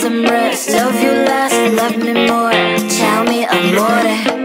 some rest. Love you less, love me more. Tell me amore.